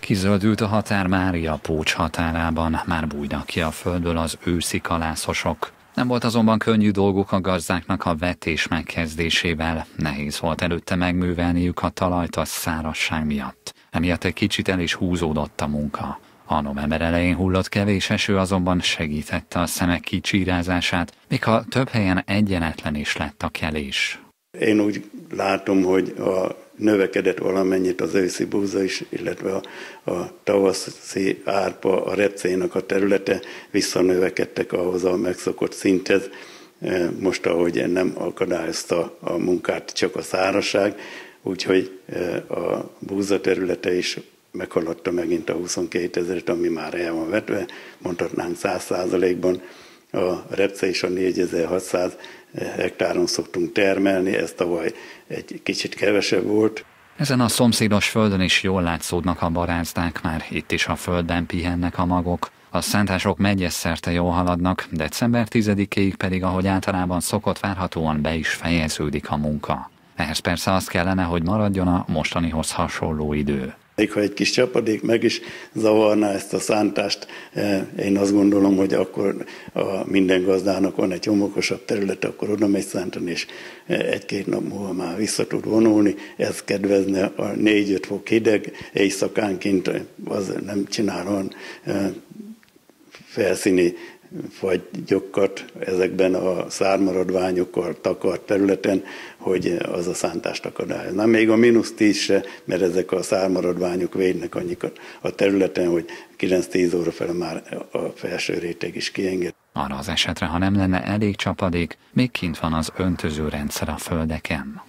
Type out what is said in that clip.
Kizöldült a határ Mária Pócs határában, már bújnak ki a földből az őszi kalászosok. Nem volt azonban könnyű dolguk a gazdáknak a vetés megkezdésével, nehéz volt előtte megművelniük a talajt a szárasság miatt. Emiatt egy kicsit el is húzódott a munka. A november elején hullott kevés eső azonban segítette a szemek kicsírázását, még ha több helyen egyenetlen is lett a kelés. Én úgy látom, hogy a növekedett valamennyit az őszi búza is, illetve a, a tavaszi árpa, a repcénak a területe visszanövekedtek ahhoz a megszokott szinthez. E, most, ahogy nem akadályozta a munkát csak a szárazság, úgyhogy e, a búza területe is meghaladta megint a 22 ezeret, ami már el van vetve, mondhatnánk 100 százalékban. A repce is a 4600 hektáron szoktunk termelni, ez tavaly egy kicsit kevesebb volt. Ezen a szomszédos földön is jól látszódnak a barázdák, már itt is a földben pihennek a magok. A szántások megyes szerte jól haladnak, december 10-ig pedig, ahogy általában szokott várhatóan be is fejeződik a munka. Ehhez persze az kellene, hogy maradjon a mostanihoz hasonló idő. Még ha egy kis csapadék meg is zavarná ezt a szántást, eh, én azt gondolom, hogy akkor a minden gazdának van egy homokosabb terület, akkor oda megy szántani, és eh, egy-két nap múlva már vissza tud vonulni. Ez kedvezne a 4-5 fok hideg, éjszakánként az nem csinál olyan eh, felszíni fagyokat ezekben a szármaradványokkal takart területen, hogy az a szántást akadályozna. Még a mínusz 10 se, mert ezek a szármaradványok védnek annyikat a területen, hogy 9-10 óra fele már a felső réteg is kienged. Arra az esetre, ha nem lenne elég csapadék, még kint van az öntöző rendszer a földeken.